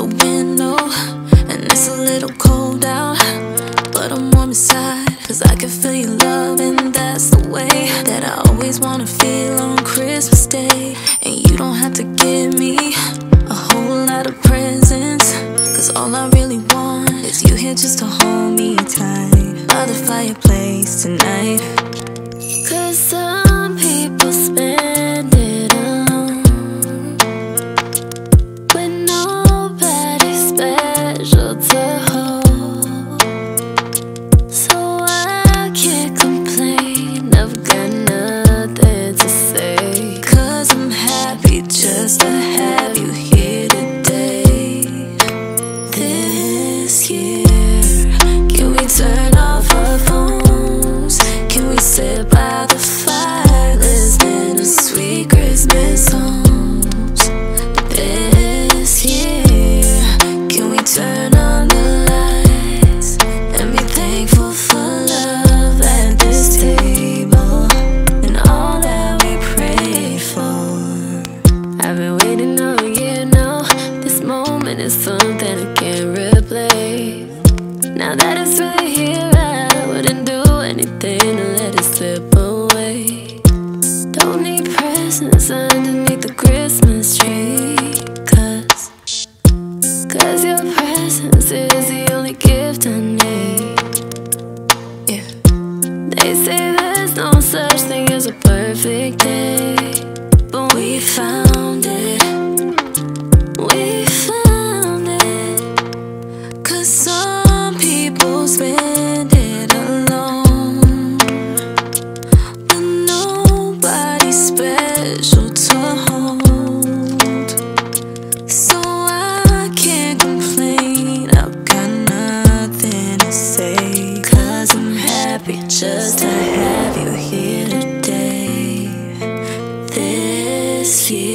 the window And it's a little cold out But I'm warm inside Cause I can feel your love And that's the way That I always wanna feel on Christmas Day. And you don't have to give me A whole lot of presents Cause all I really want Is you here just to hold me tight. By the fireplace tonight. 我曾。I can't replace. Now that it's really here, I wouldn't do anything to let it slip away. Don't need presents underneath the Christmas tree. Cause, cause your presence is the only gift I need. Yeah. They say there's no such thing as a perfect day. to have you here today. This year.